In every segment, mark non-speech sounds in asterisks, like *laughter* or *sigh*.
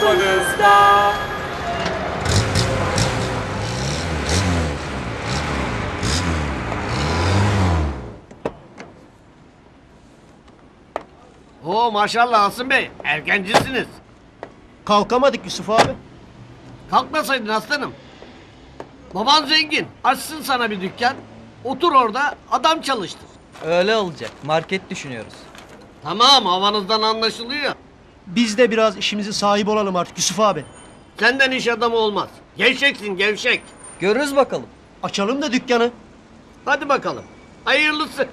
Kapınızda. Oo maşallah Asım Bey. Erkencisiniz. Kalkamadık Yusuf abi. Kalkmasaydın aslanım. Baban zengin. Açsın sana bir dükkan. Otur orada adam çalıştır. Öyle olacak. Market düşünüyoruz. Tamam havanızdan anlaşılıyor. Biz de biraz işimizi sahibi olalım artık Yusuf abi. Senden iş adamı olmaz. Gevşeksin gevşek. Görürüz bakalım. Açalım da dükkanı. Hadi bakalım. Hayırlısı.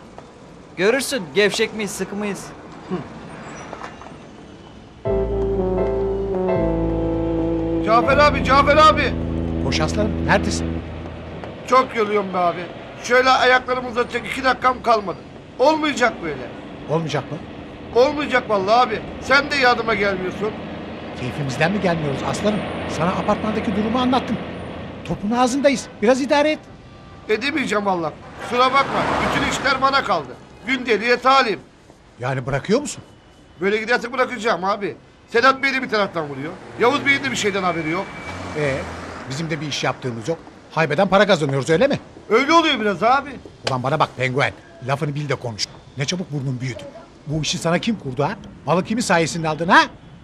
Görürsün gevşek miyiz sıkı mıyız? Cafer abi, Cafer abi. Hoş aslanım neredesin? Çok yoruluyorum be abi. Şöyle ayaklarımı uzatacak iki dakikam kalmadı. Olmayacak böyle. Olmayacak mı? Olmayacak vallahi abi. Sen de yardıma gelmiyorsun. Keyfimizden mi gelmiyoruz aslanım? Sana apartmandaki durumu anlattım. Topun ağzındayız. Biraz idare et. Edemeyeceğim Allah. Kusura bakma. Bütün işler bana kaldı. Gündeliğe talim. Yani bırakıyor musun? Böyle giderse bırakacağım abi. Sedat Bey de bir taraftan vuruyor. Yavuz Bey'in de bir şeyden haberi yok. Ee, bizim de bir iş yaptığımız yok. Haybeden para kazanıyoruz öyle mi? Öyle oluyor biraz abi. Ulan bana bak penguen. Lafını bil de konuş. Ne çabuk burnun büyüdü. Bu işi sana kim kurdu ha? Malı kimin sayesinde aldın ha?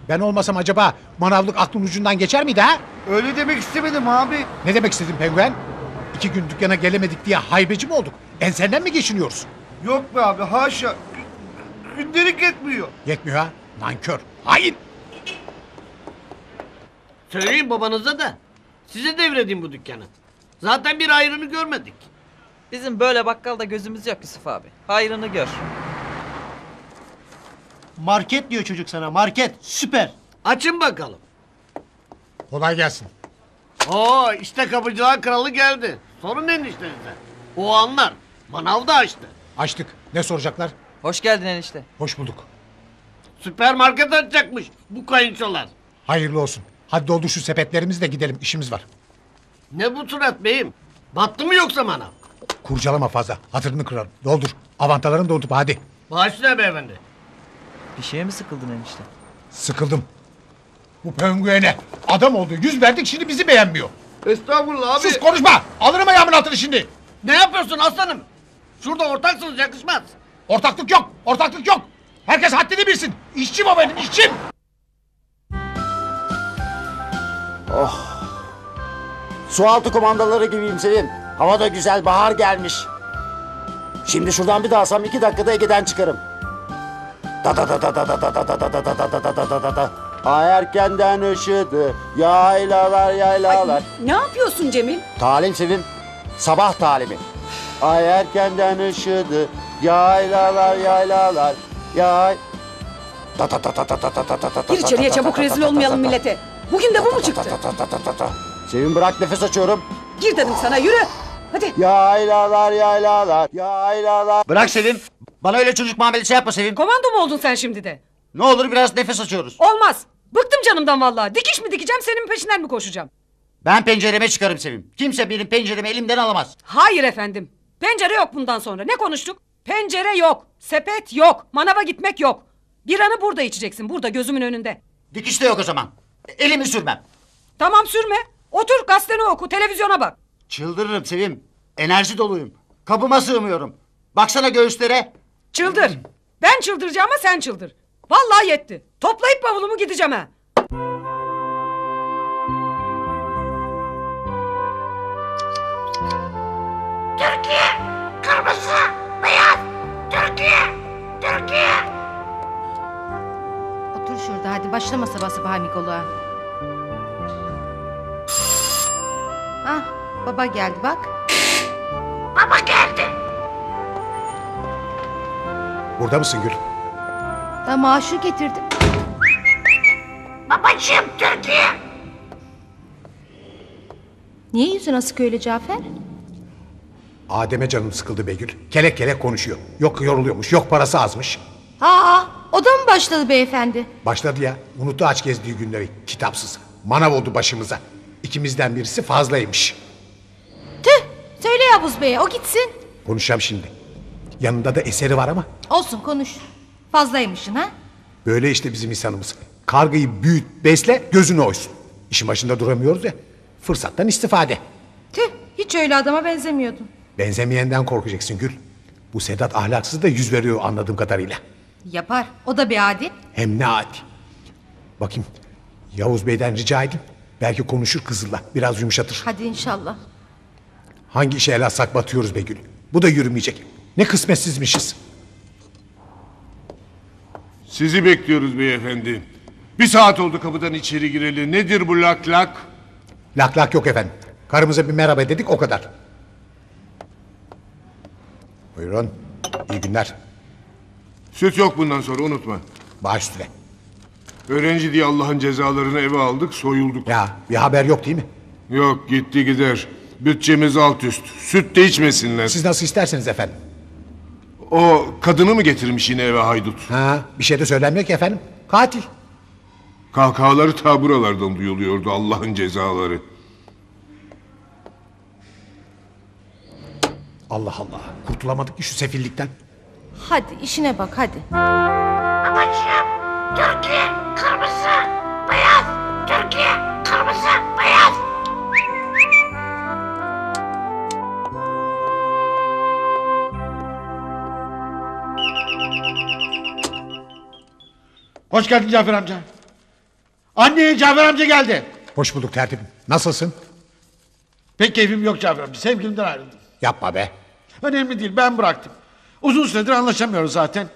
Ben olmasam acaba manavlık aklın ucundan geçer miydi ha? Öyle demek istemedim abi. Ne demek istedin penguen? İki gün dükkana gelemedik diye haybeci mi olduk? Ensenden mi geçiniyoruz? Yok be abi haşa. Gündelik yetmiyor. Yetmiyor ha? Nankör. Hain. Söyleyin babanıza da. Size devredeyim bu dükkanı. Zaten bir ayrını görmedik. Bizim böyle bakkalda gözümüz yok Yusuf abi. Hayrını gör. Market diyor çocuk sana market. Süper. Açın bakalım. Kolay gelsin. Oo işte kapıcılar kralı geldi. Sorun eniştenize. O anlar. Manav da açtı. Açtık. Ne soracaklar? Hoş geldin enişte. Hoş bulduk. Süpermarket açacakmış bu kayınçolar. Hayırlı olsun. Hadi doldur şu sepetlerimizi de gidelim. İşimiz var. Ne bu surat beyim? Battı mı yoksa manav? Kurcalama fazla. Hatırını kırarım. Doldur. Avantalarını doldur hadi. Bağışla beyefendi. Bir şeye mi sıkıldın enişte? Sıkıldım. Bu pengüene adam oldu. Yüz verdik şimdi bizi beğenmiyor. Estağfurullah abi. Sus konuşma. Alırım ayağımın altını şimdi. Ne yapıyorsun aslanım? Şurada ortaksınız yakışmaz. Ortaklık yok. Ortaklık yok. Herkes haddini bilsin. İşçim o benim işçim. Sualtı kumandaları gibiyim Sevim. Hava da güzel, bahar gelmiş. Şimdi şuradan bir daha alsam iki dakikada Ege'den çıkarım. Da da da da da da da da da da da da da da da da da da. Ay erkenden ışıdı, yaylalar yaylalar. Ne yapıyorsun Cemil? Talim Sevim, sabah talimi. Ay erkenden ışıdı, yaylalar yaylalar, yay... Da da da da da da da da da da Gir içeriye çabuk rezil olmayalım millete. Bugün de bu mu çıktı? Sevim bırak nefes açıyorum. Gir dedim sana yürü. Hadi. Yaylalar yaylalar yaylalar. Bırak Sevim. Bana öyle çocuk muamelesi yapma Sevim. Komando mu oldun sen şimdi de? Ne olur biraz nefes açıyoruz. Olmaz. Bıktım canımdan vallahi. Dikiş mi dikeceğim senin peşinden mi koşacağım? Ben pencereme çıkarım Sevim. Kimse benim penceremi elimden alamaz. Hayır efendim. Pencere yok bundan sonra. Ne konuştuk? Pencere yok. Sepet yok. Manava gitmek yok. Bir anı burada içeceksin. Burada gözümün önünde. Dikiş de yok o zaman. Elimi sürmem. Tamam sürme. Otur gazeteni oku. Televizyona bak. Çıldırırım Sevim. Enerji doluyum. Kabıma sığmıyorum. Baksana göğüslere. Çıldır. Ben çıldıracağıma sen çıldır. Vallahi yetti. Toplayıp bavulumu gideceğim ha. Otur şurada hadi başlama sabah sabah Mikoluğa. Ah baba geldi bak. Burada mısın Gül? Da maaşı getirdim. Babacığım Türkiye. Niye yüzün asık öyle Cafer? Adem'e canım sıkıldı be Gül. Kelek kelek konuşuyor. Yok yoruluyormuş, yok parası azmış. Ha o da mı başladı beyefendi? Başladı ya. Unuttu aç gezdiği günleri. Kitapsız. Manav oldu başımıza. İkimizden birisi fazlaymış. Tüh söyle Yavuz Bey'e o gitsin. Konuşacağım şimdi. Yanında da eseri var ama Olsun konuş. Fazlaymışsın ha? Böyle işte bizim insanımız. Kargayı büyüt, besle, gözünü oysun. İşin başında duramıyoruz ya. Fırsattan istifade. Tüh hiç öyle adama benzemiyordun. Benzemeyenden korkacaksın Gül. Bu Sedat ahlaksız da yüz veriyor anladığım kadarıyla. Yapar. O da bir adi. Hem ne adi. Bakayım Yavuz Bey'den rica edeyim. Belki konuşur kızılla. Biraz yumuşatır. Hadi inşallah. Hangi işe el atsak batıyoruz be Gül. Bu da yürümeyecek. Ne kısmetsizmişiz. Sizi bekliyoruz beyefendi. Bir saat oldu kapıdan içeri gireli. Nedir bu lak lak? Lak lak yok efendim. Karımıza bir merhaba dedik o kadar. Buyurun. İyi günler. Süt yok bundan sonra unutma. Baş üstüne. Öğrenci diye Allah'ın cezalarını eve aldık, soyulduk. Ya bir haber yok değil mi? Yok gitti gider. Bütçemiz alt üst. Süt de içmesinler. Siz nasıl isterseniz efendim. O kadını mı getirmiş yine eve haydut? Ha, bir şey de söylenmiyor ki efendim. Katil. Kahkahaları ta buralardan duyuluyordu Allah'ın cezaları. Allah Allah. Kurtulamadık ki şu sefillikten. Hadi işine bak hadi. Hoş geldin Cafer amca. Anne Cafer amca geldi. Hoş bulduk tertibim. Nasılsın? Pek keyfim yok Cafer amca. Sevgilimden ayrıldım. Yapma be. Önemli değil ben bıraktım. Uzun süredir anlaşamıyoruz zaten.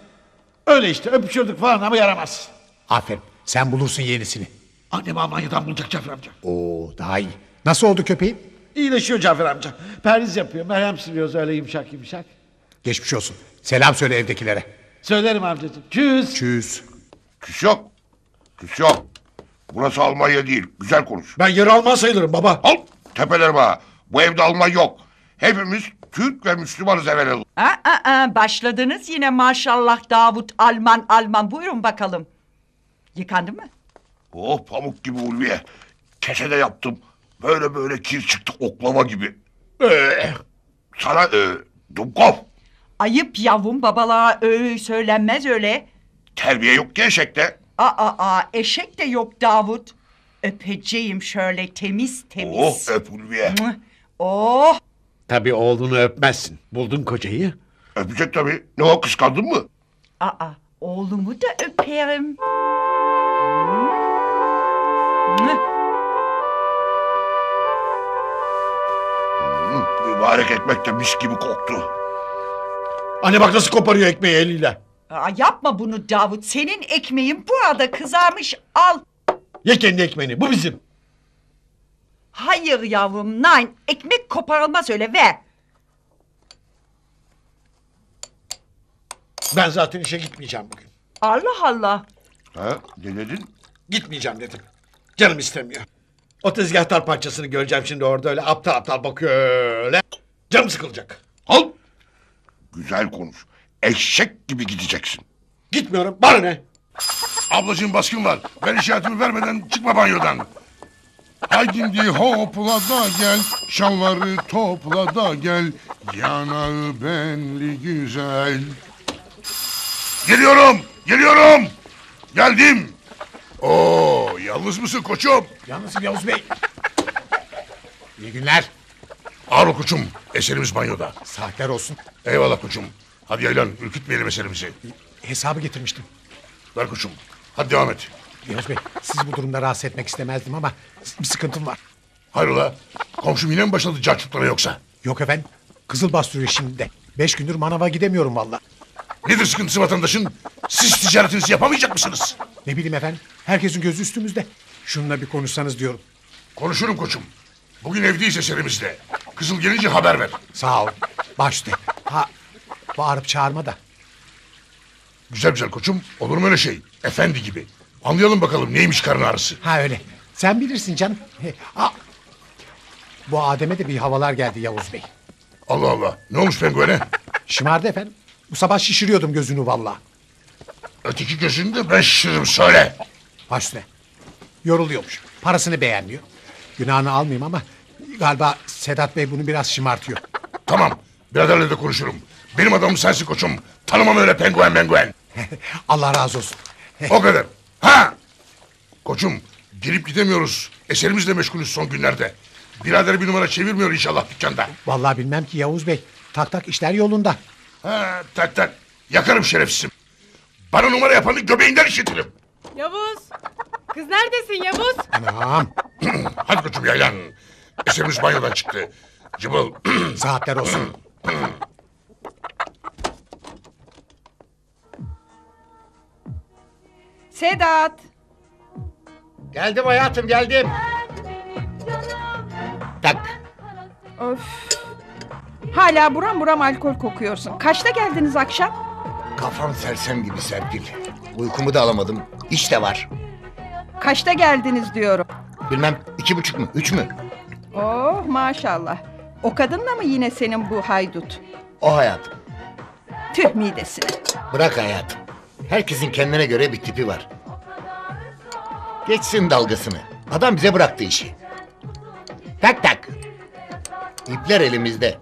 Öyle işte öpüşürdük falan ama yaramaz. Aferin. Sen bulursun yenisini. Annem Almanya'dan bulacak Cafer amca. Oo daha iyi. Nasıl oldu köpeğin? İyileşiyor Cafer amca. Perhiz yapıyor. Merhem sürüyoruz öyle yumuşak yumuşak. Geçmiş olsun. Selam söyle evdekilere. Söylerim amcacığım. Tschüss. Çüz. Küs yok. Küs yok. Burası Almanya değil. Güzel konuş. Ben yer almaz sayılırım baba. Al tepelerime ha. Bu evde Alman yok. Hepimiz Türk ve Müslümanız evvel. Aa, aa, aa, başladınız yine maşallah Davut Alman Alman buyurun bakalım. Yıkandı mı? Oh pamuk gibi Ulviye. Kesede yaptım. Böyle böyle kir çıktı oklava gibi. Ee, sana e, Dumkov. Ayıp yavrum babalığa öyle söylenmez öyle. Terbiye yok ki eşekte. Aa, aa, eşek de yok Davut. Öpeceğim şöyle temiz Oh temiz. öp Ulviye. Mıh. Oh Tabii oğlunu öpmezsin. Buldun kocayı. Öpecek tabii. Ne o kıskandın mı? aa, oğlumu da öperim. Mıh. Hı, mübarek ekmek de mis gibi koktu. Anne bak nasıl koparıyor ekmeği eliyle. Aa, yapma bunu Davut. Senin ekmeğin burada kızarmış. Al. Ye kendi ekmeğini. Bu bizim. Hayır yavrum, nein. Ekmek koparılmaz öyle ver. Ben zaten işe gitmeyeceğim bugün. Allah Allah. Ha, ne dedin? Gitmeyeceğim dedim. Canım istemiyor. O tezgahtar parçasını göreceğim şimdi orada öyle aptal aptal bakıyor öyle. Canım sıkılacak. Al. Güzel konuş. Eşek gibi gideceksin. Gitmiyorum. Bana ne? Ablacığım baskın var. Ben işaretimi vermeden çıkma banyodan. Haydi hopla da gel, şalvarı topla da gel, yanağı benli güzel. Geliyorum, geliyorum. Geldim. Oo, yalnız mısın koçum? Yalnızım Yavuz Bey. İyi günler. Ağır koçum. Eserimiz banyoda. Saatler olsun. Eyvallah koçum. Hadi yaylan, ürkütmeyelim eserimizi. Hesabı getirmiştim. Ver koçum. Hadi devam et. Yavuz Bey sizi bu durumda rahatsız etmek istemezdim ama bir sıkıntım var. Hayrola? Komşum yine mi başladı carçuklara yoksa? Yok efendim. Kızıl bastırıyor şimdi de. Beş gündür manava gidemiyorum valla. Nedir sıkıntısı vatandaşın? Siz ticaretinizi yapamayacak mısınız? Ne bileyim efendim. Herkesin gözü üstümüzde. Şununla bir konuşsanız diyorum. Konuşurum koçum. Bugün evdeyiz eserimizde. Kızıl gelince haber ver. Sağ ol. Baş. Bağırıp çağırma da. Güzel güzel koçum. Olur mu öyle şey? Efendi gibi. Anlayalım bakalım neymiş karın ağrısı. Ha öyle. Sen bilirsin canım. Ha. Bu Adem'e de bir havalar geldi Yavuz Bey. Allah Allah. Ne olmuş penguene? Şımardı efendim. Bu sabah şişiriyordum gözünü valla. Öteki gözünü de ben şişiririm söyle. Baş üstüne. Yoruluyormuş. Parasını beğenmiyor. Günahını almayayım ama galiba Sedat Bey bunu biraz şımartıyor. Tamam. Biraderle de konuşurum. Benim adamım sensin koçum. Tanımam öyle penguen menguen. *laughs* Allah razı olsun. *laughs* O kadar. Ha! Koçum girip gidemiyoruz. Eserimizle meşgulüz son günlerde. Birader bir numara çevirmiyor inşallah dükkanda. Vallahi bilmem ki Yavuz Bey. Tak tak işler yolunda. Ha, tak tak. Yakarım şerefsizim. Bana numara yapanı göbeğinden işitirim. Yavuz. Kız neredesin Yavuz? Anam. *clears throat* Hadi koçum yaylan. Eserimiz banyodan çıktı. Cıbıl. *clears throat* Saatler olsun. *clears throat* Sedat. Geldim hayatım geldim. Tak. Of. Hala buram buram alkol kokuyorsun. Kaçta geldiniz akşam? Kafam sersem gibi Serpil. Uykumu da alamadım. İş de var. Kaçta geldiniz diyorum. Bilmem iki buçuk mu üç mü? Oh maşallah. O kadınla mı yine senin bu haydut? O hayatım. Tüh midesine. Bırak hayatım. Herkesin kendine göre bir tipi var. Geçsin dalgasını. Adam bize bıraktı işi. Tak tak. İpler elimizde.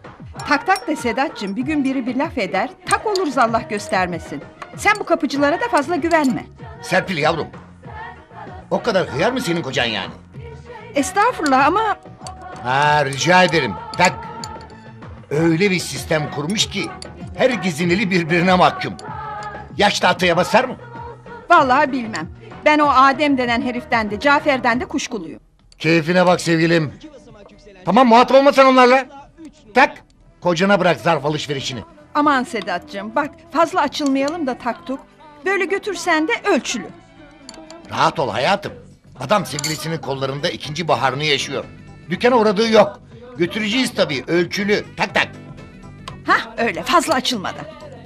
Tak tak de Sedat'cığım bir gün biri bir laf eder. Tak oluruz Allah göstermesin. Sen bu kapıcılara da fazla güvenme. Serpil yavrum. O kadar hıyar mı senin kocan yani? Estağfurullah ama Ha rica ederim. Tak. Öyle bir sistem kurmuş ki herkesin eli birbirine mahkum. Yaş tahtaya basar mı? vallahi bilmem. Ben o Adem denen heriften de Cafer'den de kuşkuluyum. Keyfine bak sevgilim. Tamam muhatap olmasan onlarla. Tak. Kocana bırak zarf alışverişini. Aman Sedat'cığım bak fazla açılmayalım da taktuk. Böyle götürsen de ölçülü. Rahat ol hayatım. Adam sevgilisinin kollarında ikinci baharını yaşıyor. Dükkana uğradığı yok. Götüreceğiz tabii ölçülü. Tak tak. Hah öyle fazla açılmadan.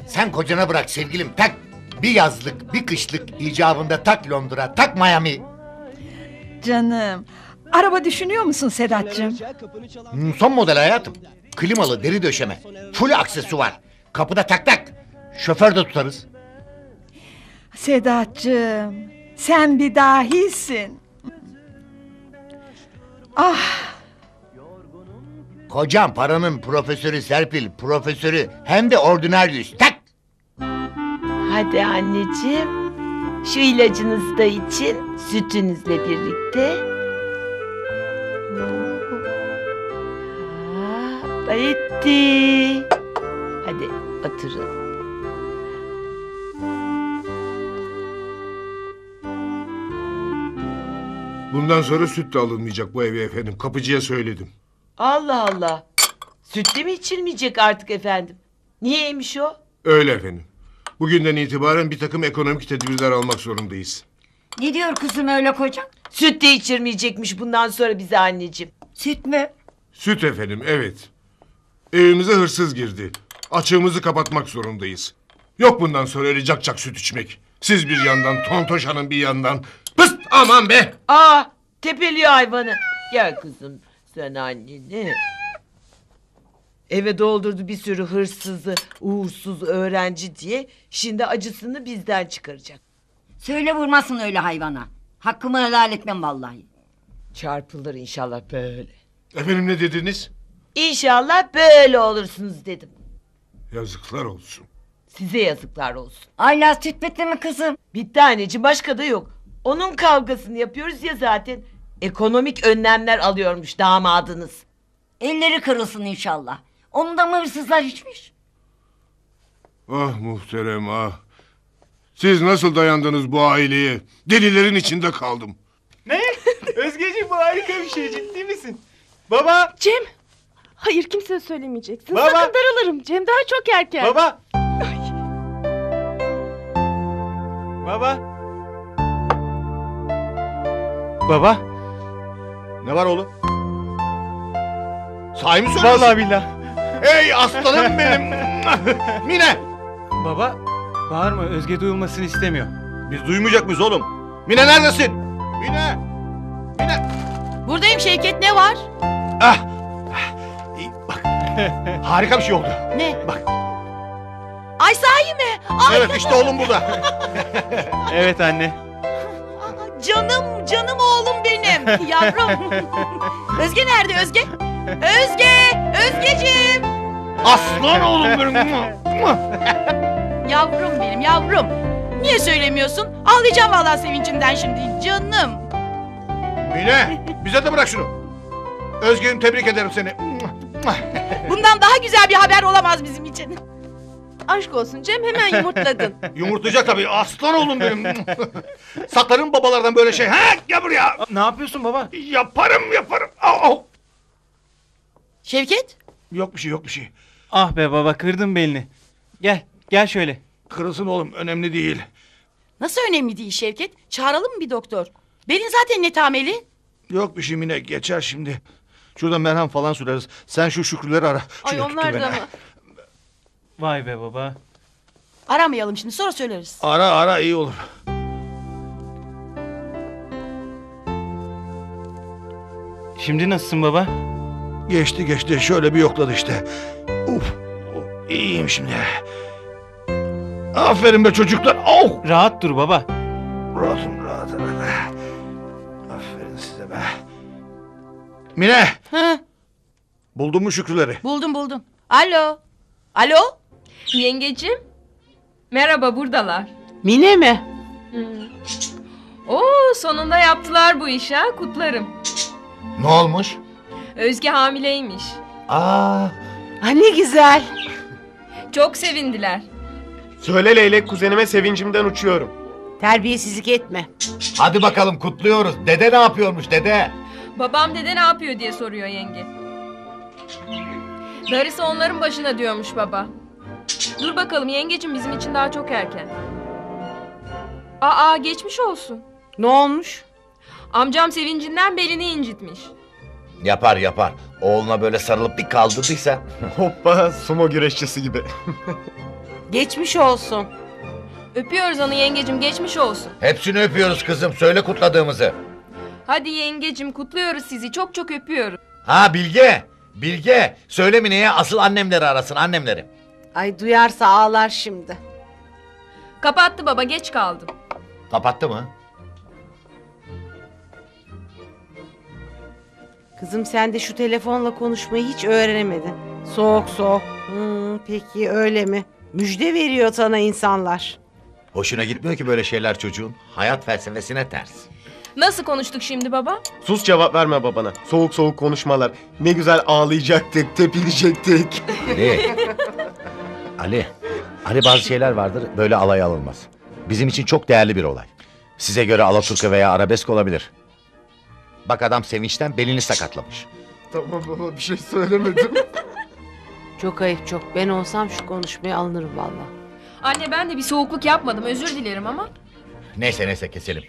Sen kocana bırak sevgilim tak. Bir yazlık bir kışlık icabında tak Londra tak Miami. Canım. Araba düşünüyor musun Sedat'cığım? Hmm, son model hayatım. Klimalı deri döşeme. Full aksesuar. Kapıda tak tak. Şoför de tutarız. Sedat'cığım. Sen bir dahisin. Ah Kocam paranın profesörü Serpil. Profesörü hem de ordinaryüs. Tak. Hadi anneciğim. Şu ilacınızı da için sütünüzle birlikte. Ha, bitti. Hadi oturun. Bundan sonra süt de alınmayacak bu eve efendim. Kapıcıya söyledim. Allah Allah. Sütlü mü içilmeyecek artık efendim? Niyeymiş o? Öyle efendim. Bugünden itibaren bir takım ekonomik tedbirler almak zorundayız. Ne diyor kızım öyle kocam? Süt de içirmeyecekmiş bundan sonra bize anneciğim. Süt mü? Süt efendim evet. Evimize hırsız girdi. Açığımızı kapatmak zorundayız. Yok bundan sonra öyle cak cak süt içmek. Siz bir yandan, Tontoş Hanım bir yandan. Pıst aman be! Aa tepeliyor hayvanı. Gel kızım sen anneni. Eve doldurdu bir sürü hırsızı, uğursuz öğrenci diye. Şimdi acısını bizden çıkaracak. Söyle vurmasın öyle hayvana. Hakkımı helal etmem vallahi. Çarpılır inşallah böyle. Efendim ne dediniz? İnşallah böyle olursunuz dedim. Yazıklar olsun. Size yazıklar olsun. Ayla süt bitti mi kızım? Bitti anneciğim başka da yok. Onun kavgasını yapıyoruz ya zaten. Ekonomik önlemler alıyormuş damadınız. Elleri kırılsın inşallah. Onu da mı hırsızlar içmiş? Ah muhterem ah. Siz nasıl dayandınız bu aileye? Delilerin içinde kaldım. Ne? *laughs* Özgeciğim bu harika bir şey ciddi misin? Baba! Cem! Hayır kimseye söylemeyeceksin. Baba! Sakın daralırım Cem daha çok erken. Baba! Baba! Baba! Ne var oğlum? Sahi mi söylüyorsun? Vallahi billah. Ey aslanım benim. *laughs* Mine. Baba, bağırma Özge duyulmasını istemiyor. Biz duymayacak mıyız oğlum? Mine neredesin? Mine. Mine. Buradayım Şevket ne var? Ah. İyi, Bak. Harika bir şey oldu. Ne? Bak. Ay sahi mi? Ay Evet işte oğlum burada. *laughs* Evet anne. canım canım oğlum benim. Yavrum. *laughs* Özge nerede Özge? Özge! Özgeciğim! Aslan oğlum benim. *laughs* Yavrum benim yavrum. Niye söylemiyorsun? Ağlayacağım vallahi sevincimden şimdi. Canım. Mine bize de bırak şunu. Özgür'üm tebrik ederim seni. *laughs* Bundan daha güzel bir haber olamaz bizim için. Aşk olsun Cem hemen yumurtladın. *laughs* Yumurtlayacak tabii aslan oğlum benim. Saklarım babalardan böyle şey. Ha gel buraya. Ne yapıyorsun baba? Yaparım yaparım. Au, au. Şevket? Yok bir şey yok bir şey. Ah be baba kırdın belini. Gel gel şöyle. Kırılsın oğlum önemli değil. Nasıl önemli değil Şevket? Çağıralım mı bir doktor? Belin zaten netameli. Yok bir şey Mine geçer şimdi. Şurada merhem falan süreriz. Sen şu Şükrüleri ara. Ay Şuraya onlar da beni. mı? Vay be baba. Aramayalım şimdi sonra söyleriz. Ara ara iyi olur. Şimdi nasılsın baba? Geçti geçti şöyle bir yokladı işte. Uf, iyiyim şimdi. Aferin be çocuklar. Oh! Rahat dur baba. Rahatım rahatım. Aferin size be. Mine Ha, buldun mu Şükrüleri? buldum buldum. Alo. Alo? Yengecim. Merhaba buradalar. Mine mi? Oo sonunda yaptılar bu işi ha kutlarım. Ne olmuş? Özge hamileymiş. Aa, Ha ne güzel. Çok sevindiler. Söyle Leylek kuzenime sevincimden uçuyorum. Terbiyesizlik etme. hadi bakalım kutluyoruz. Dede ne yapıyormuş dede? Babam dede ne yapıyor diye soruyor yenge. Darısı onların başına diyormuş baba. Dur bakalım yengecim bizim için daha çok erken. Aa geçmiş olsun. Ne olmuş? Amcam sevincinden belini incitmiş. Yapar yapar. Oğluna böyle sarılıp bir kaldırdıysa. *laughs* Hoppa sumo güreşçisi gibi. *laughs* Geçmiş olsun. Öpüyoruz onu yengecim geçmiş olsun. Hepsini öpüyoruz kızım. Söyle kutladığımızı. Hadi yengecim kutluyoruz sizi çok çok öpüyoruz. Ha Bilge. Bilge. Söyle Mine'ye asıl annemleri arasın annemleri. Ay duyarsa ağlar şimdi. Kapattı baba geç kaldım. Kapattı mı? Kızım sen de şu telefonla konuşmayı hiç öğrenemedin. Soğuk soğuk. Hmm, peki öyle mi? Müjde veriyor sana insanlar. Hoşuna gitmiyor ki böyle şeyler çocuğun. Hayat felsefesine ters. Nasıl konuştuk şimdi baba? Sus cevap verme babana. Soğuk soğuk konuşmalar. Ne güzel ağlayacaktık, tepinecektik. Ali. Ali. Ali bazı şeyler vardır böyle alay alınmaz. Bizim için çok değerli bir olay. Size göre Alaturka veya arabesk olabilir. Bak adam sevinçten belini sakatlamış. tamam baba bir şey söylemedim. *laughs* Çok ayıp çok. Ben olsam şu konuşmaya alınırım valla. Anne ben de bir soğukluk yapmadım özür dilerim ama. Neyse neyse keselim.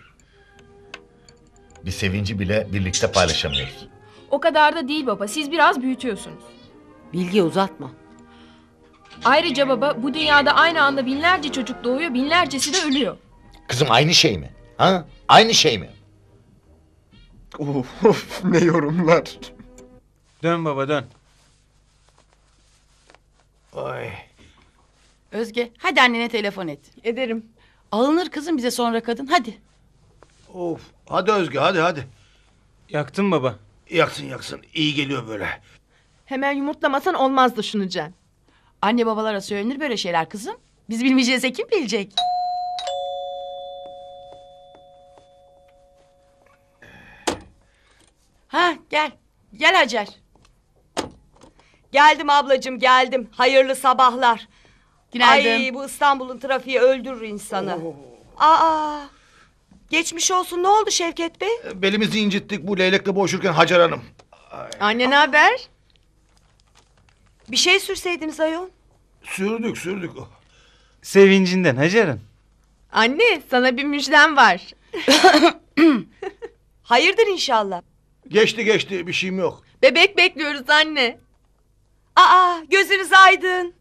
Bir sevinci bile birlikte paylaşamıyoruz. O kadar da değil baba siz biraz büyütüyorsunuz. Bilgi uzatma. Ayrıca baba bu dünyada aynı anda binlerce çocuk doğuyor binlercesi de ölüyor. Kızım aynı şey mi? Ha? Aynı şey mi? Of, of ne yorumlar. Dön baba dön. Ay. Özge hadi annene telefon et. Ederim. Alınır kızım bize sonra kadın hadi. Of. Hadi Özge hadi hadi. Yaktın baba. Yaksın yaksın. İyi geliyor böyle. Hemen yumurtlamasan olmazdı şunu Cem. Anne babalara söylenir böyle şeyler kızım. Biz bilmeyeceğiz kim bilecek? Ha gel. Gel Hacer. Geldim ablacığım geldim. Hayırlı sabahlar. Günaydın. Ay bu İstanbul'un trafiği öldürür insanı. Aa. Geçmiş olsun ne oldu Şevket Bey? Belimizi incittik bu leylekle boğuşurken Hacer Hanım. Anne ne haber? Bir şey sürseydiniz ayol. Sürdük sürdük. Sevincinden Hacer'ın. Anne sana bir müjdem var. *laughs* Hayırdır inşallah. Geçti geçti bir şeyim yok. Bebek bekliyoruz anne. Aa gözünüz aydın.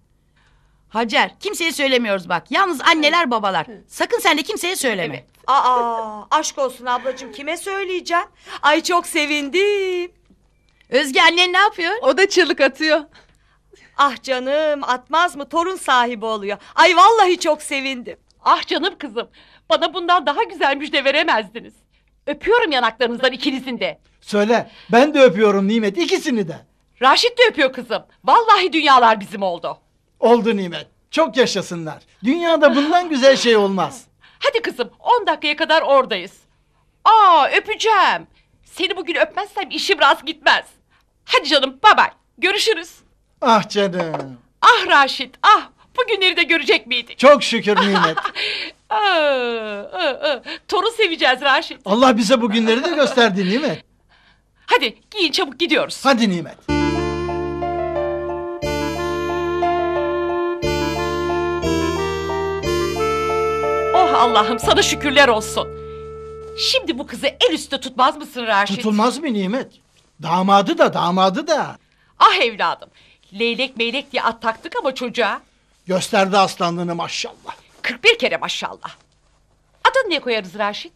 Hacer kimseye söylemiyoruz bak. Yalnız anneler babalar. Sakın sen de kimseye söyleme. Aa aşk olsun ablacığım kime söyleyeceğim? Ay çok sevindim. Özge annen ne yapıyor? O da çığlık atıyor. Ah canım atmaz mı torun sahibi oluyor. Ay vallahi çok sevindim. Ah canım kızım. Bana bundan daha güzel müjde veremezdiniz. Öpüyorum yanaklarınızdan ikinizin de. Söyle ben de öpüyorum Nimet ikisini de. Raşit de öpüyor kızım. Vallahi dünyalar bizim oldu. Oldu Nimet. Çok yaşasınlar. Dünyada bundan güzel şey olmaz. Hadi kızım 10 dakikaya kadar oradayız. Aa öpeceğim. Seni bugün öpmezsem işim rast gitmez. Hadi canım bye bye. Görüşürüz. Ah canım. Ah Raşit ah bugünleri de görecek miydik? Çok şükür Nimet. Aa, aa, aa. Torun seveceğiz Raşit. Allah bize bu günleri de gösterdi Nimet. Hadi giyin çabuk gidiyoruz. Hadi Nimet. Oh Allah'ım sana şükürler olsun. Şimdi bu kızı el üstte tutmaz mısın Raşit? Tutulmaz mı Nimet? Damadı da damadı da. Ah evladım. Leylek meylek diye at taktık ama çocuğa. Gösterdi aslanlığını maşallah. 41 kere maşallah. Adını ne koyarız Raşit?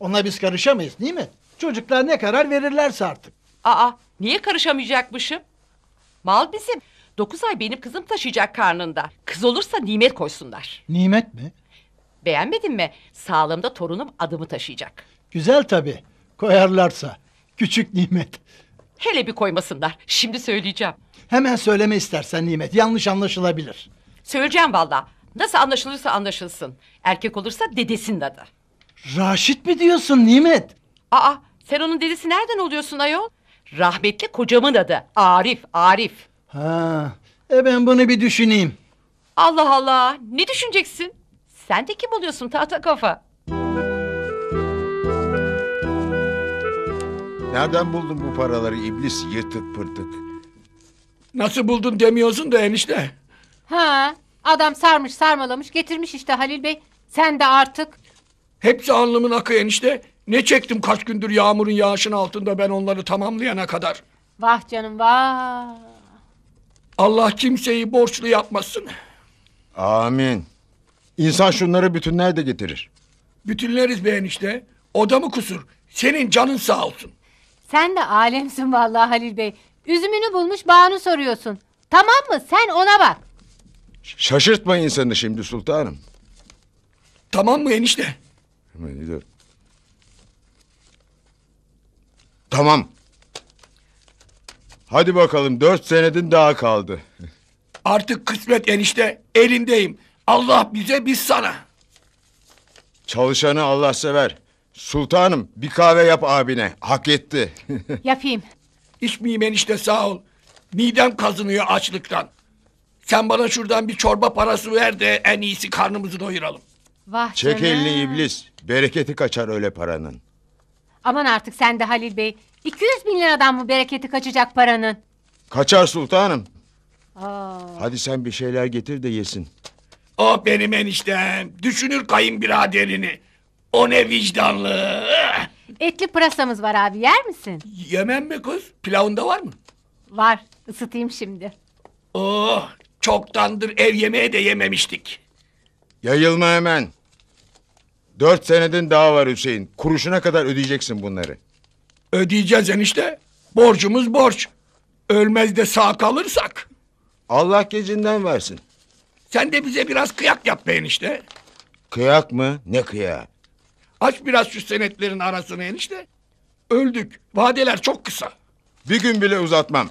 Ona biz karışamayız değil mi? Çocuklar ne karar verirlerse artık. Aa niye karışamayacakmışım? Mal bizim. 9 ay benim kızım taşıyacak karnında. Kız olursa nimet koysunlar. Nimet mi? Beğenmedin mi? Sağlığımda torunum adımı taşıyacak. Güzel tabii. Koyarlarsa. Küçük Nimet. Hele bir koymasınlar. Şimdi söyleyeceğim. Hemen söyleme istersen Nimet. Yanlış anlaşılabilir. Söyleyeceğim valla. Nasıl anlaşılırsa anlaşılsın. Erkek olursa dedesinin adı. Raşit mi diyorsun Nimet? Aa sen onun dedesi nereden oluyorsun ayol? Rahmetli kocamın adı. Arif, Arif. Ha, e ben bunu bir düşüneyim. Allah Allah. Ne düşüneceksin? Sen de kim oluyorsun tahta kafa? Nereden buldun bu paraları iblis yırtık pırtık? Nasıl buldun demiyorsun da enişte. Ha, adam sarmış sarmalamış getirmiş işte Halil Bey. Sen de artık. Hepsi alnımın akı enişte. Ne çektim kaç gündür yağmurun yağışın altında ben onları tamamlayana kadar. Vah canım vah. Allah kimseyi borçlu yapmasın. Amin. İnsan şunları bütünler de getirir. Bütünleriz be enişte. O da mı kusur? Senin canın sağ olsun. Sen de alemsin vallahi Halil Bey. Üzümünü bulmuş bağını soruyorsun. Tamam mı? Sen ona bak. Şaşırtma insanı şimdi sultanım. Tamam mı enişte? Hemen dur. Tamam. Hadi bakalım dört senedin daha kaldı. Artık kısmet enişte. Elindeyim. Allah bize biz sana. Çalışanı Allah sever. Sultanım bir kahve yap abine. Hak etti. *laughs* Yapayım. İçmeyeyim enişte sağ ol. Midem kazınıyor açlıktan. Sen bana şuradan bir çorba parası ver de en iyisi karnımızı doyuralım. Vah Çek canım. elini iblis. Bereketi kaçar öyle paranın. Aman artık sen de Halil Bey. 200 bin liradan mı bereketi kaçacak paranın? Kaçar sultanım. Aa. Hadi sen bir şeyler getir de yesin. O benim eniştem. Düşünür kayınbiraderini. O ne vicdanlı. Etli pırasamız var abi yer misin? Yemem mi kız? Pilavında var mı? Var ısıtayım şimdi. Oh çoktandır ev yemeği de yememiştik. Yayılma hemen. Dört senedin daha var Hüseyin. Kuruşuna kadar ödeyeceksin bunları. Ödeyeceğiz enişte. Borcumuz borç. Ölmez de sağ kalırsak. Allah gecinden versin. Sen de bize biraz kıyak yap be enişte. Kıyak mı? Ne kıyağı? Aç biraz şu senetlerin arasını enişte. Öldük. Vadeler çok kısa. Bir gün bile uzatmam.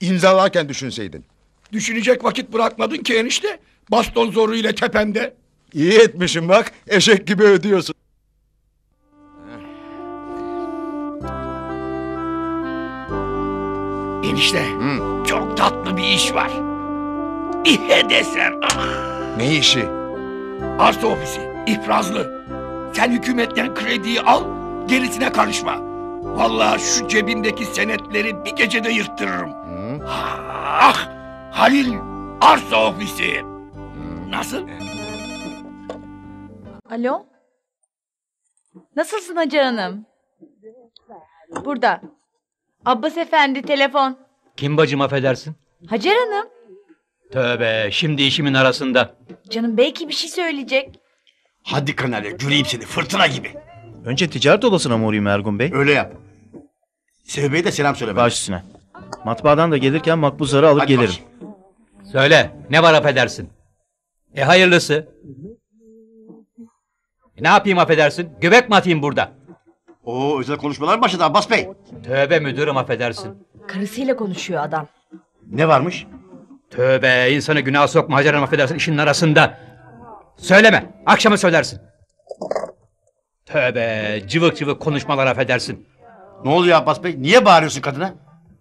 İmzalarken düşünseydin. Düşünecek vakit bırakmadın ki enişte. Baston zoruyla tepemde. İyi etmişim bak. Eşek gibi ödüyorsun. Enişte çok tatlı bir iş var. İhe desen. Ne işi? Arsa ofisi. ifrazlı. Sen hükümetten krediyi al. Gerisine karışma. Vallahi şu cebindeki senetleri bir gecede yırttırırım. Ah! Halil arsa ofisi. Nasıl? Alo? Nasılsın Hacı Hanım? Burada. Abbas Efendi telefon. Kim bacım affedersin? Hacer Hanım. Tövbe şimdi işimin arasında. Canım belki bir şey söyleyecek. Hadi kanale göreyim seni fırtına gibi. Önce ticaret odasına mı uğrayayım Ergun Bey? Öyle yap. Sevim Bey'e de selam söyle. Baş üstüne. Matbaadan da gelirken makbuzları alır Hadi gelirim. Söyle ne var affedersin? E hayırlısı. E, ne yapayım affedersin? Göbek mi atayım burada? Oo özel konuşmalar başladı Abbas Bey. Tövbe müdürüm affedersin. Karısıyla konuşuyor adam. Ne varmış? Tövbe insanı günah sokma Hacer Hanım affedersin işinin arasında. Söyleme akşama söylersin. Tövbe cıvık cıvık konuşmalar affedersin. Ne oluyor Abbas Bey? Niye bağırıyorsun kadına?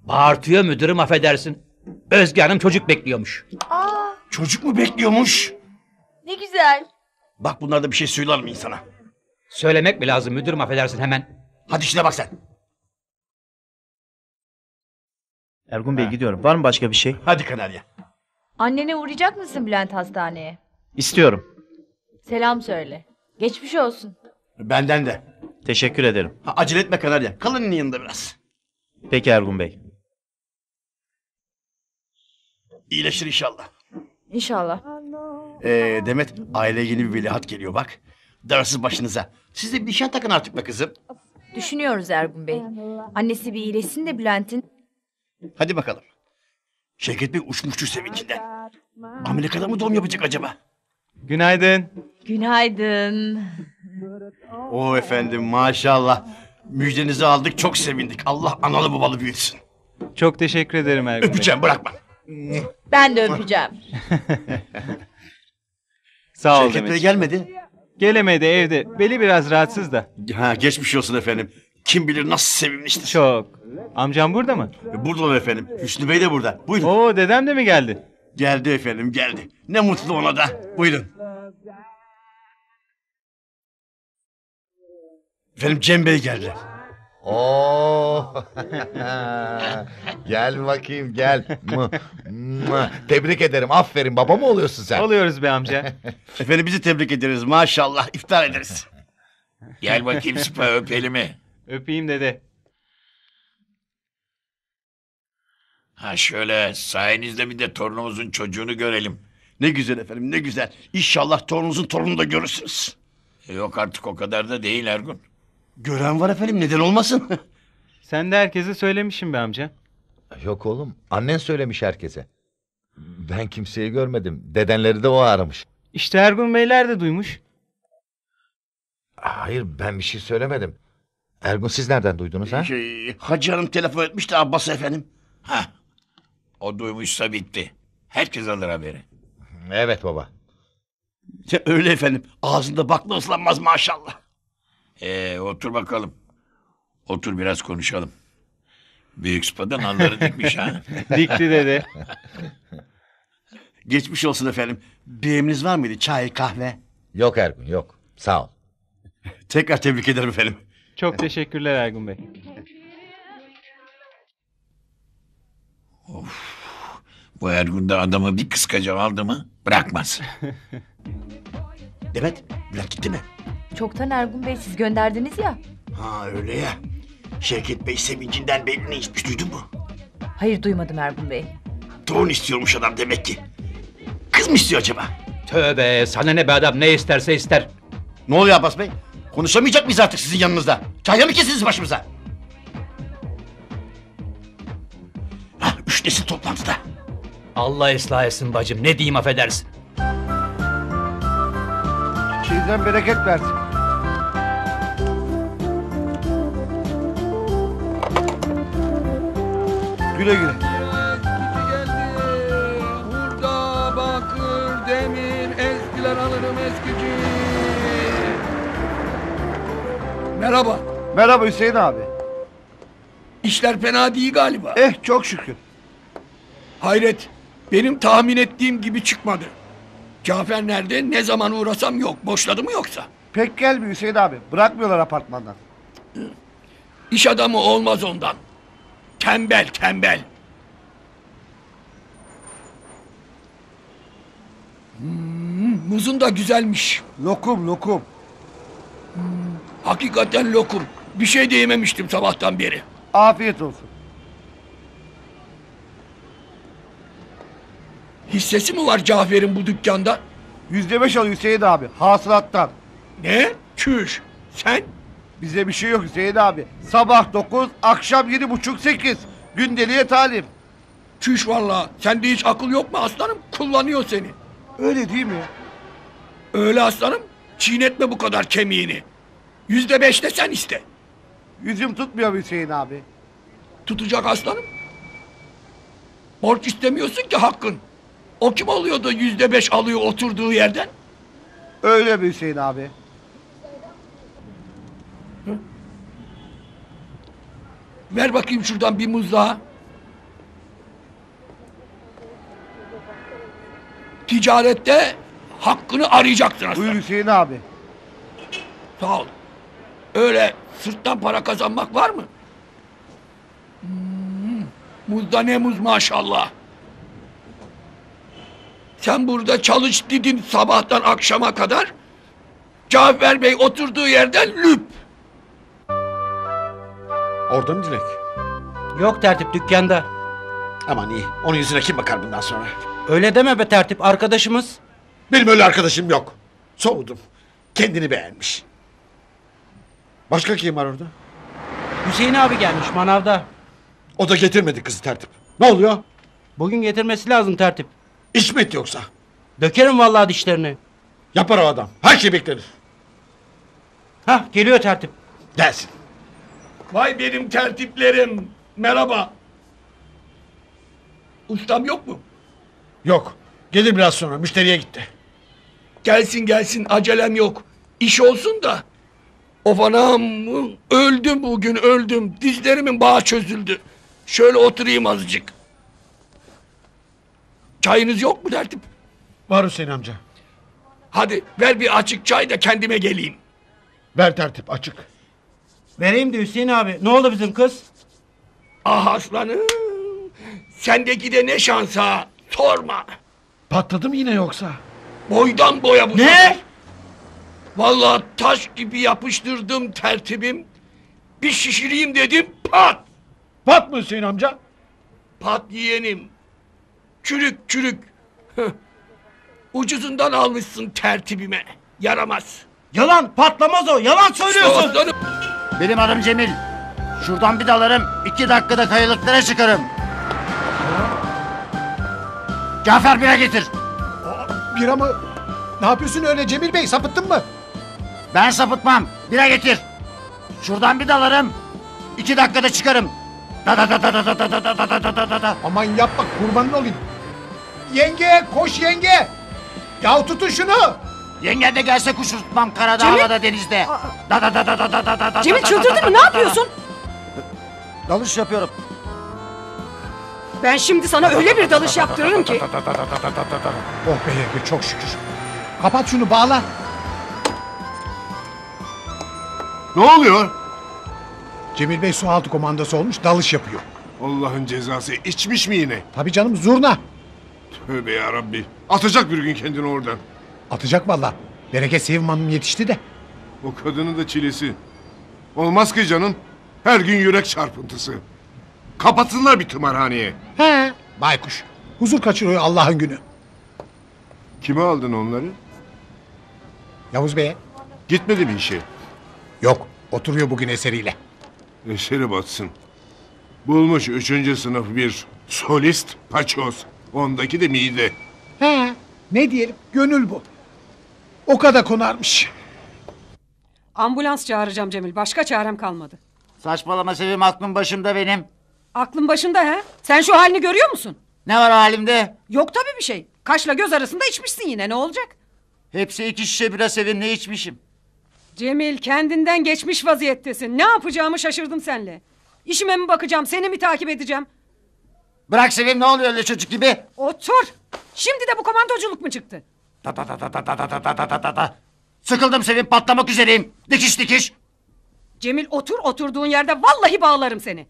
Bağırtıyor müdürüm affedersin. Özge Hanım çocuk bekliyormuş. Aa, Çocuk mu bekliyormuş? ne güzel. Bak bunlarda bir şey söyler mi insana? Söylemek mi lazım müdürüm affedersin hemen. Hadi işine bak sen. Ergun Bey gidiyorum. Var mı başka bir şey? Hadi Kanarya. Annene uğrayacak mısın Bülent hastaneye? İstiyorum. Selam söyle. Geçmiş olsun. Benden de. Teşekkür ederim. Ha, acele etme Kanarya. Kalın yanında biraz. Peki Ergun Bey. İyileşir inşallah. İnşallah. Ee, Demet aileye yeni bir veliaht geliyor bak. Darısı başınıza. Siz de bir nişan takın artık be kızım. Düşünüyoruz Ergun Bey. Annesi bir iyileşsin de Bülent'in. Hadi bakalım. Şevket Bey uçmuştur sevincinden. Amerika'da mı doğum yapacak acaba? Günaydın. Günaydın. Oo efendim maşallah. Müjdenizi aldık çok sevindik. Allah analı babalı büyütsün. Çok teşekkür ederim Ergun Bey. Öpeceğim bırakma. Ben de öpeceğim. *laughs* Sağ ol Şevket Demet. Bey gelmedi. Gelemedi evde. Beli biraz rahatsız da. Ha geçmiş olsun efendim. Kim bilir nasıl sevinmiştir. Çok. Amcam burada mı? Buradalar efendim. Hüsnü Bey de burada. Buyurun. Oo dedem de mi geldi? Geldi efendim geldi. Ne mutlu ona da. Buyurun. Efendim Cem Bey geldi. Oo. *laughs* gel bakayım gel. Mı, mı. Tebrik ederim. Aferin. Baba mı oluyorsun sen? Oluyoruz be amca. *laughs* Efendim bizi tebrik ederiz maşallah. İftar ederiz. Gel bakayım sıpa öpelim mi? Öpeyim dede. Ha şöyle sayenizde bir de torunumuzun çocuğunu görelim. Ne güzel efendim ne güzel. İnşallah torununuzun torununu da görürsünüz. Yok artık o kadar da değil Ergun. Gören var efendim neden olmasın? *laughs* Sen de herkese söylemişsin be amca. Yok oğlum. Annen söylemiş herkese. Ben kimseyi görmedim. Dedenleri de o aramış. İşte Ergun Beyler de duymuş. Hayır ben bir şey söylemedim. Ergun siz nereden duydunuz ha? Şey, Hacı Hanım telefon etmişti Abbas efendim. Ha. O duymuşsa bitti. Herkes alır haberi. Evet baba. Ya, öyle efendim. Ağzında bakla ıslanmaz maşallah. Ee, otur bakalım. Otur biraz konuşalım. Büyük sıpadan nalları dikmiş ha. *laughs* Dikti dede. *laughs* Geçmiş olsun efendim. Bir emriniz var mıydı? Çay, kahve? Yok Ergun yok. Sağ ol. *laughs* Tekrar tebrik ederim efendim. Çok teşekkürler Ergun Bey. Bu Ergun da adamı bir kıskaca aldı mı bırakmaz. Demet, Bülent gitti mi? Çoktan Ergun Bey siz gönderdiniz ya. Ha öyle ya. Şevket Bey sevincinden belini içmiş duydun mu? Hayır duymadım Ergun Bey. Torun istiyormuş adam demek ki. Kız mı istiyor acaba? Tövbe sana ne be adam ne isterse ister. Ne oluyor Abbas Bey? Konuşamayacak mıyız artık sizin yanınızda? Çayla mı kesiniz başımıza? Ha, üç nesil toplantıda. Allah ıslah etsin bacım ne diyeyim affedersin. Sizden bereket versin. Güle güle. Burada bakır, demir, eskiler alırım eskici. Merhaba. Merhaba Hüseyin abi. İşler fena değil galiba. Eh çok şükür. Hayret, benim tahmin ettiğim gibi çıkmadı. Cafer nerede, ne zaman uğrasam yok. Boşladı mı yoksa? Pek gelmiyor Hüseyin abi. Bırakmıyorlar apartmandan. İş adamı olmaz ondan. Tembel, tembel. Hmm, muzun da güzelmiş. Lokum lokum. Hakikaten lokum. Bir şey de yememiştim sabahtan beri. Afiyet olsun. Hissesi mi var Cafer'in bu dükkanda? Yüzde beş alıyor Hüseyin abi. Hasılattan. Ne? Çüş. Sen? Bize bir şey yok Hüseyin abi. Sabah dokuz, akşam yedi buçuk sekiz. Gündeliğe talim. Çüş valla. Sende hiç akıl yok mu aslanım? Kullanıyor seni. Öyle değil mi? Öyle aslanım. Çiğnetme bu kadar kemiğini. Yüzde beş de sen iste. Yüzüm tutmuyor Hüseyin abi. Tutacak aslanım. Borç istemiyorsun ki hakkın. O kim oluyor da yüzde beş alıyor oturduğu yerden? Öyle mi Hüseyin abi? Ver bakayım şuradan bir muz daha. Ticarette hakkını arayacaksın aslan. Buyur Hüseyin abi. Sağ ol. Öyle sırttan para kazanmak var mı? Hmm, muzda ne muz maşallah. Sen burada çalış didin sabahtan akşama kadar. Cafer Bey oturduğu yerden lüp. Orada mı Dilek? Yok tertip dükkanda. Aman iyi. Onun yüzüne kim bakar bundan sonra? Öyle deme be tertip arkadaşımız. Benim öyle arkadaşım yok. Soğudum. Kendini beğenmiş. Başka kim var orada? Hüseyin abi gelmiş manavda. O da getirmedi kızı tertip. Ne oluyor? Bugün getirmesi lazım tertip. İsmet yoksa. Dökerim vallahi dişlerini. Yapar o adam. Her şey beklenir. Hah geliyor tertip. Gelsin. Vay benim tertiplerim. Merhaba. Ustam yok mu? Yok. Gelir biraz sonra. Müşteriye gitti. Gelsin gelsin acelem yok. İş olsun da. Of anam öldüm bugün öldüm. Dizlerimin bağı çözüldü. Şöyle oturayım azıcık. Çayınız yok mu tertip? Var Hüseyin amca. Hadi ver bir açık çay da kendime geleyim. Ver tertip açık. Vereyim de Hüseyin abi. Ne oldu bizim kız? Ah aslanım. Sendeki de ne şans ha. Sorma. Patladı mı yine yoksa? Boydan boya bu Ne? sefer. Vallahi taş gibi yapıştırdım tertibim. Bir şişireyim dedim pat. Pat mı Hüseyin amca? Pat yeğenim. Çürük çürük. Ucuzundan almışsın tertibime. Yaramaz. Yalan patlamaz o. Yalan söylüyorsun. Aslanım. Benim adım Cemil. Şuradan bir dalarım. iki dakikada kayalıklara çıkarım. Cafer bire getir. Bira mı? Ne yapıyorsun öyle Cemil Bey sapıttın mı? Ben sapıtmam. Bire getir. Şuradan bir dalarım. iki dakikada çıkarım. Da da da da da da da da da da da da da da. Aman yapma kurbanın olayım. Yenge koş yenge. Ya tutun şunu. Yengen de gelse kuş tutmam karada Cemil! havada denizde. Da da da da da da da da da Cemil da da çıldırdın mı ne yapıyorsun? Dalış yapıyorum. Ben şimdi sana öyle bir dalış yaptırırım ki. Oh be yenge çok şükür. Kapat şunu bağla. Ne oluyor? Cemil Bey su altı komandosu olmuş dalış yapıyor. Allah'ın cezası içmiş mi yine? Tabii canım zurna. Tövbe yarabbi. Atacak bir gün kendini oradan. Atacak valla. Bereket Sevim Hanım yetişti de. O kadının da çilesi. Olmaz ki canım. Her gün yürek çarpıntısı. Kapatsınlar bir tımarhaneye. He. Baykuş. Huzur kaçırıyor Allah'ın günü. Kime aldın onları? Yavuz Bey'e. Gitmedi mi işe? Yok. Oturuyor bugün eseriyle. Eseri batsın. Bulmuş üçüncü sınıf bir solist paçoz. Ondaki de mide. He. Ne diyelim? Gönül bu. O kadar konarmış. Ambulans çağıracağım Cemil. Başka çarem kalmadı. Saçmalama Sevim aklım başımda benim. Aklın başında he? Sen şu halini görüyor musun? Ne var halimde? Yok tabii bir şey. Kaşla göz arasında içmişsin yine ne olacak? Hepsi iki şişe bira Sevim ne içmişim. Cemil kendinden geçmiş vaziyettesin. Ne yapacağımı şaşırdım senle. İşime mi bakacağım, seni mi takip edeceğim? Bırak Sevim ne oluyor öyle çocuk gibi? Otur. Şimdi de bu komandoculuk mu çıktı? Da da da da da da da da da da da da. Sıkıldım Sevim patlamak üzereyim. Dikiş dikiş. Cemil otur oturduğun yerde vallahi bağlarım seni.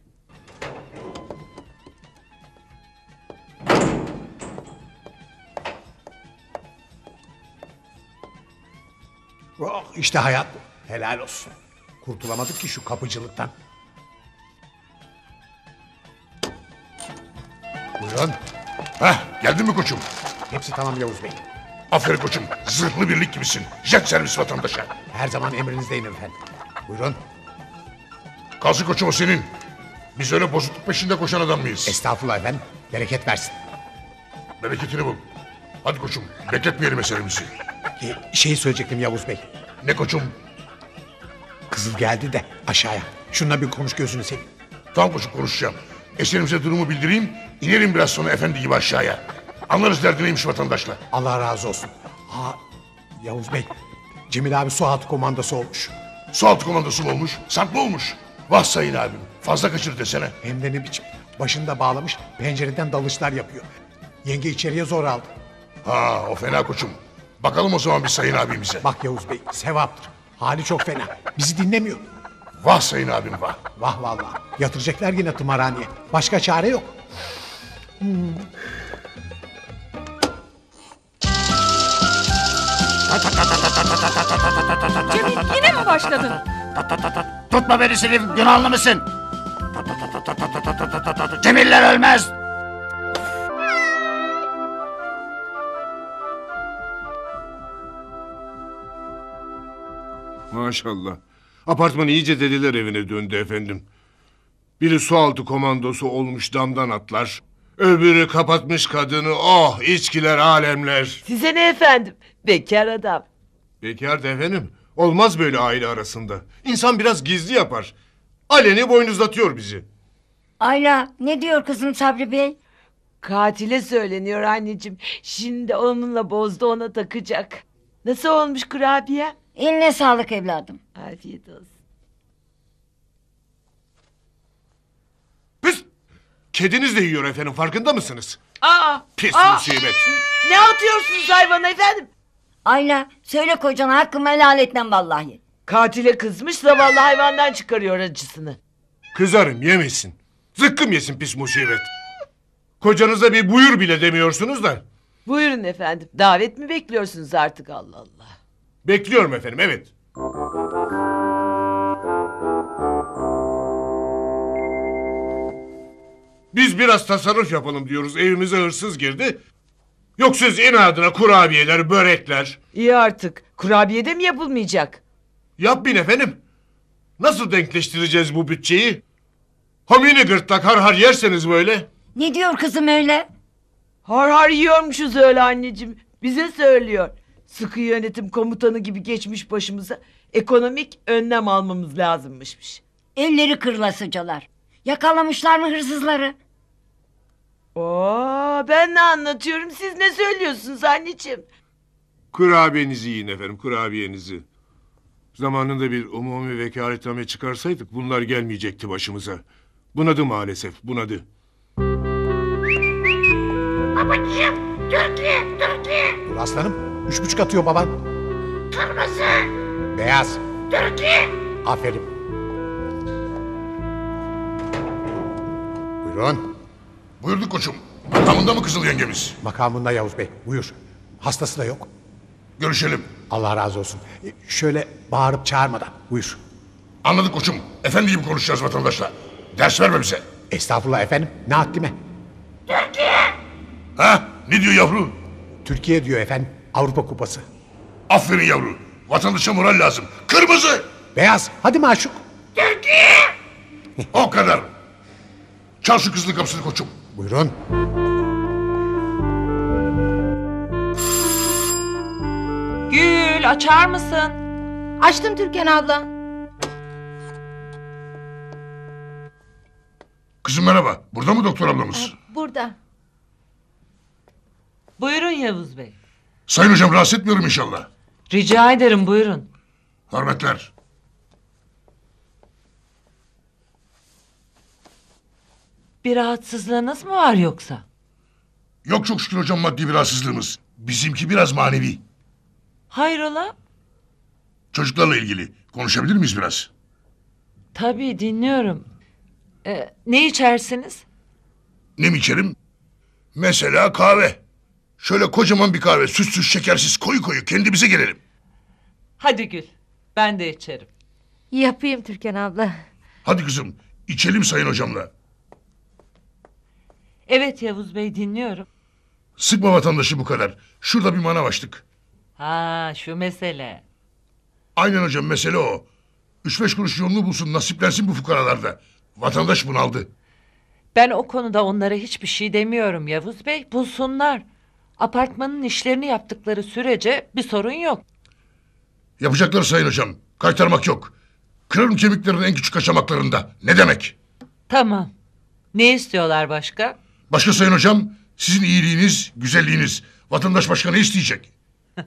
Oh, işte hayat. Helal olsun. Kurtulamadık ki şu kapıcılıktan. Buyurun. Heh, geldin mi koçum? Hepsi tamam Yavuz Bey. Aferin koçum. Zırhlı birlik gibisin. Jet servis vatandaşa. Her zaman emrinizdeyim efendim. Buyurun. Kalsın koçum o senin. Biz öyle bozukluk peşinde koşan adam mıyız? Estağfurullah efendim. Bereket versin. Bereketini bul. Hadi koçum bekletmeyelim meselemizi. Ee, şey söyleyecektim Yavuz Bey. Ne koçum? Kızıl geldi de aşağıya. Şununla bir konuş gözünü seveyim. Tamam koçum konuşacağım. Eserimize durumu bildireyim. İnerim biraz sonra efendi gibi aşağıya. Anlarız derdi neymiş vatandaşla. Allah razı olsun. Ha Yavuz Bey. Cemil abi su altı komandosu olmuş. Su altı komandosu mu olmuş? Sarp mı olmuş? Vah sayın abim. Fazla kaçır desene. Hem de ne biçim. Başında bağlamış pencereden dalışlar yapıyor. Yenge içeriye zor aldı. Ha o fena koçum. Bakalım o zaman bir sayın abimize. Bak Yavuz Bey sevaptır. Hali çok fena. Bizi dinlemiyor. Vah sayın abim vah. Vah vallahi. Yatıracaklar yine tımarhaneye. Başka çare yok. Cemil yine mi başladın? Tutma beni Sevim günahlı mısın? Cemiller ölmez. Maşallah. Apartman iyice deliler evine döndü efendim. Biri su altı komandosu olmuş damdan atlar. Öbürü kapatmış kadını. Oh içkiler alemler. Size ne efendim? Bekar adam. Bekar da efendim. Olmaz böyle aile arasında. İnsan biraz gizli yapar. Aleni boynuzlatıyor bizi. Ayla ne diyor kızım Sabri Bey? Katile söyleniyor anneciğim. Şimdi onunla bozdu ona takacak. Nasıl olmuş kurabiye? Eline sağlık evladım. Afiyet olsun. Kediniz de yiyor efendim farkında mısınız? Aa! Pis aa! musibet. Ne atıyorsunuz hayvana efendim? Ayla söyle kocana hakkımı helal etmem vallahi. Katile kızmış zavallı hayvandan çıkarıyor acısını. Kızarım yemesin. Zıkkım yesin pis musibet. Kocanıza bir buyur bile demiyorsunuz da. Buyurun efendim. Davet mi bekliyorsunuz artık Allah Allah. Bekliyorum efendim evet. Biz biraz tasarruf yapalım diyoruz. Evimize hırsız girdi. Yok siz inadına kurabiyeler, börekler. İyi artık. Kurabiye de mi yapılmayacak? Yapmayın efendim. Nasıl denkleştireceğiz bu bütçeyi? Homini gırtlak har har yerseniz böyle. Ne diyor kızım öyle? Har har yiyormuşuz öyle anneciğim. Bize söylüyor. Sıkı yönetim komutanı gibi geçmiş başımıza. Ekonomik önlem almamız lazımmışmış. Elleri kırılasıcalar. Yakalamışlar mı hırsızları? Oo, ben ne anlatıyorum siz ne söylüyorsunuz anneciğim? Kurabiyenizi yiyin efendim, kurabiyenizi. Zamanında bir umumi vekaletname çıkarsaydık bunlar gelmeyecekti başımıza. Bunadı maalesef, bunadı. Babacığım Türkiye Türkiye. Dur aslanım. Üç buçuk atıyor baban. Kırmızı Beyaz. Türkiye. Aferin. Buyurun. Buyurduk koçum. Makamında mı kızıl yengemiz? Makamında Yavuz Bey. Buyur. Hastası da yok. Görüşelim. Allah razı olsun. E, Şöyle bağırıp çağırmadan. Buyur. Anladık koçum. Efendi gibi konuşacağız vatandaşla. Ders verme bize. Estağfurullah efendim. Ne haddime? Ha? Ne diyor yavru? Türkiye diyor efendim. Avrupa Kupası. Aferin yavru. Vatandaşa moral lazım. Kırmızı. Beyaz. Hadi maşuk. O kadar. Çal şu kızın kapısını koçum. Buyurun. Gül açar mısın? Açtım Türkan abla. Kızım merhaba. Burada mı doktor ablamız? Burada. Buyurun Yavuz Bey. Sayın hocam rahatsız etmiyorum inşallah. Rica ederim buyurun. Hürmetler. Bir rahatsızlığınız mı var yoksa? Yok çok şükür hocam maddi bir rahatsızlığımız. Bizimki biraz manevi. Hayrola? Çocuklarla ilgili. Konuşabilir miyiz biraz? Tabii dinliyorum. Ee, ne içersiniz? Ne mi içerim? Mesela kahve. Şöyle kocaman bir kahve. Sütsüz, şekersiz, koyu koyu. Kendimize gelelim. Hadi Gül. Ben de içerim. Yapayım Türkan abla. Hadi kızım. içelim sayın hocamla. Evet Yavuz Bey dinliyorum. Sıkma vatandaşı bu kadar. Şurada bir manav açtık. Ha şu mesele. Aynen hocam mesele o. Üç beş kuruş yolunu bulsun nasiplensin bu fukaralarda. Vatandaş bunaldı. Ben o konuda onlara hiçbir şey demiyorum Yavuz Bey. Bulsunlar. Apartmanın işlerini yaptıkları sürece bir sorun yok. Yapacaklar sayın hocam. Kaytarmak yok. Kırarım kemiklerini en küçük kaçamaklarında. Ne demek? Tamam. Ne istiyorlar başka? Başka sayın hocam sizin iyiliğiniz, güzelliğiniz. Vatandaş başka ne isteyecek? *laughs*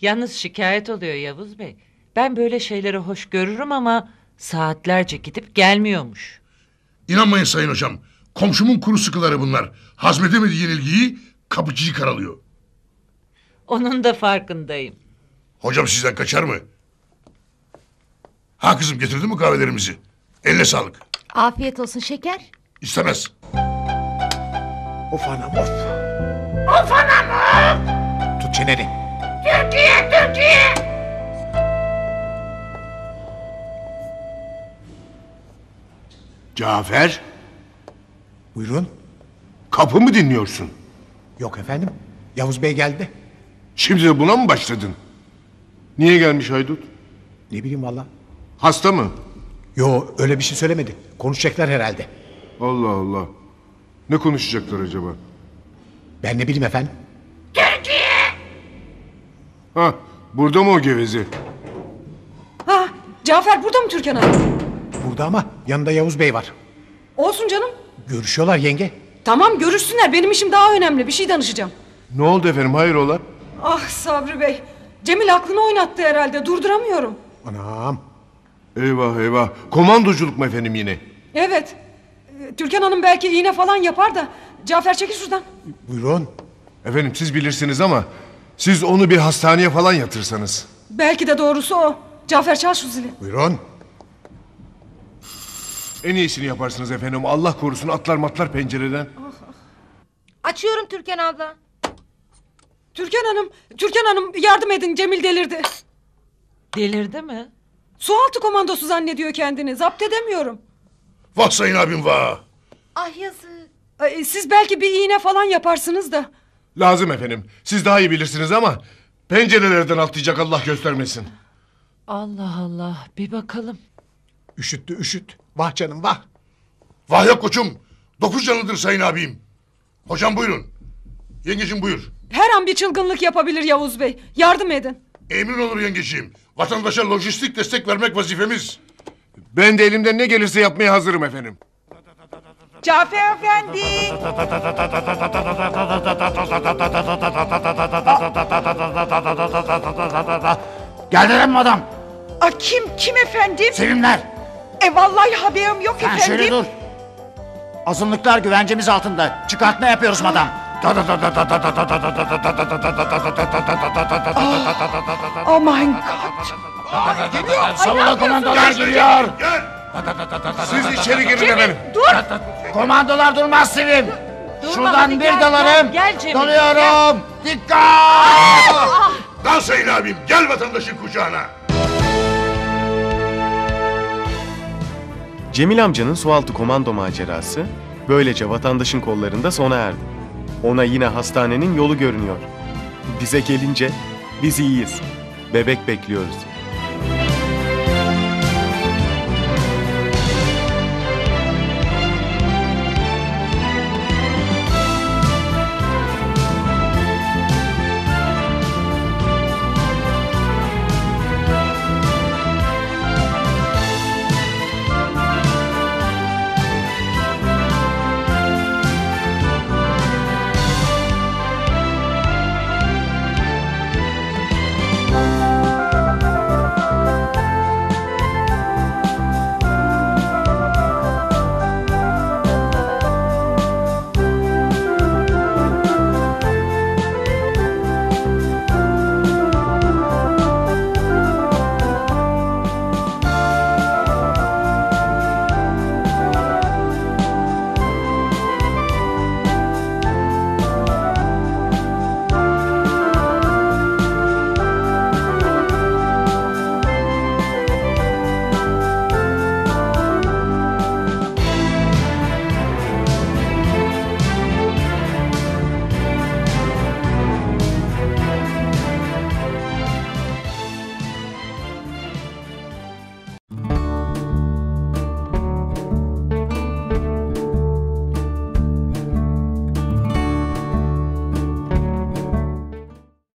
Yalnız şikayet oluyor Yavuz Bey. Ben böyle şeyleri hoş görürüm ama saatlerce gidip gelmiyormuş. İnanmayın sayın hocam. Komşumun kuru sıkıları bunlar. Hazmedemediği yenilgiyi kapıcıyı karalıyor. Onun da farkındayım. Hocam sizden kaçar mı? Ha kızım getirdin mi kahvelerimizi? Eline sağlık. Afiyet olsun şeker. İstemez. Of anam of. Of anam Tut çeneni. Türkiye Türkiye. Cafer, Buyurun. kapı mı dinliyorsun? Yok efendim. Yavuz Bey geldi. Şimdi de buna mı başladın? Niye gelmiş Haydut? Ne bileyim valla. Hasta mı? Yo öyle bir şey söylemedi. Konuşacaklar herhalde. Allah Allah. Ne konuşacaklar acaba? Ben ne bileyim efendim. Ha, burada mı o geveze? Ha, Cafer burada mı Türkan Hanım? Burada ama yanında Yavuz Bey var. Olsun canım. Görüşüyorlar yenge. Tamam görüşsünler. Benim işim daha önemli. Bir şey danışacağım. Ne oldu efendim hayrola? Ah Sabri Bey. Cemil aklını oynattı herhalde. Durduramıyorum. Anam. Eyvah eyvah. Komandoculuk mu efendim yine? Evet. Ee, Türkan Hanım belki iğne falan yapar da. Cafer çekil şuradan. Buyurun. Efendim siz bilirsiniz ama siz onu bir hastaneye falan yatırsanız. Belki de doğrusu o. Cafer çal şu zili. Buyurun. En iyisini yaparsınız efendim. Allah korusun atlar matlar pencereden. Açıyorum Türkan abla. Türkan Hanım, Türkan Hanım yardım edin Cemil delirdi. Delirdi mi? Sualtı komandosu zannediyor kendini. Zapt edemiyorum. Vah sayın abim vah. Ah yazık. Ay, Siz belki bir iğne falan yaparsınız da. Lazım efendim. Siz daha iyi bilirsiniz ama pencerelerden atlayacak Allah göstermesin. Allah Allah bir bakalım. Üşüttü üşüt. Vah canım vah. Vah yok koçum. Dokuz canlıdır sayın abim. Hocam buyurun. Yengeciğim buyur. Her an bir çılgınlık yapabilir Yavuz Bey. Yardım edin. Emrin olur yengeciğim. Vatandaşa lojistik destek vermek vazifemiz. Ben de elimden ne gelirse yapmaya hazırım efendim. Cafer Efendi. Geldiler mi adam? Aa, kim kim efendim? Selimler. E vallahi haberim yok Sen efendim. şöyle dur. Azınlıklar güvencemiz altında. Çıkartma yapıyoruz madam. Oh my god. Geliyor. Savunma komandolar geliyor. Siz içeri girin efendim. Dur. Komandolar durmaz Sevim. Durma, Şuradan hadi bir gel, dalarım. gel, gel Cemil, Dalıyorum. Dikkat. Dal sayın abim. Gel vatandaşın kucağına. Cemil amcanın sualtı komando macerası böylece vatandaşın kollarında sona erdi. Ona yine hastanenin yolu görünüyor. Bize gelince biz iyiyiz. Bebek bekliyoruz.